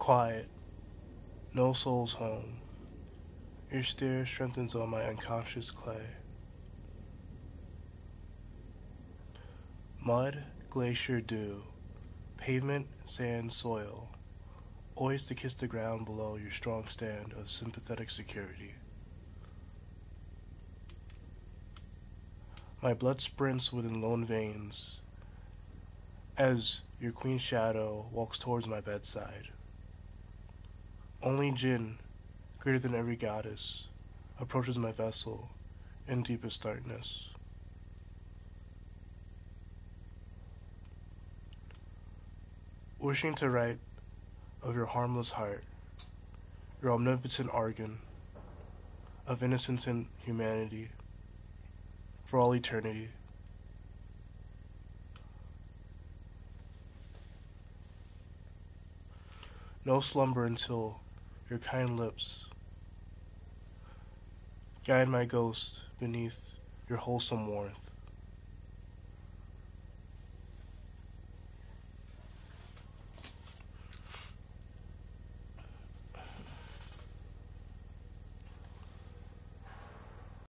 Quiet, no soul's home. Your stare strengthens on my unconscious clay. Mud, glacier, dew, pavement, sand, soil, always to kiss the ground below your strong stand of sympathetic security. My blood sprints within lone veins as your queen shadow walks towards my bedside. Only Jin, greater than every goddess, approaches my vessel in deepest darkness. Wishing to write of your harmless heart, your omnipotent organ of innocence and humanity for all eternity. No slumber until your kind lips guide my ghost beneath your wholesome warmth.